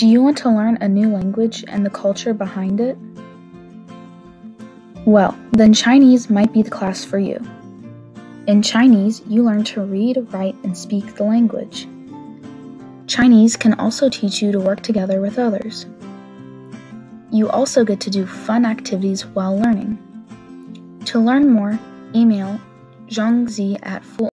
Do you want to learn a new language and the culture behind it? Well, then Chinese might be the class for you. In Chinese, you learn to read, write, and speak the language. Chinese can also teach you to work together with others. You also get to do fun activities while learning. To learn more, email zhongzi at full